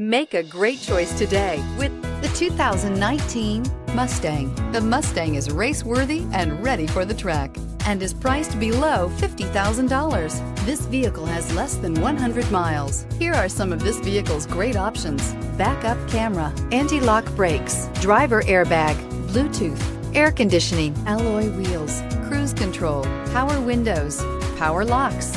Make a great choice today with the 2019 Mustang. The Mustang is race-worthy and ready for the track and is priced below $50,000. This vehicle has less than 100 miles. Here are some of this vehicle's great options. Backup camera, anti-lock brakes, driver airbag, Bluetooth, air conditioning, alloy wheels, cruise control, power windows, power locks,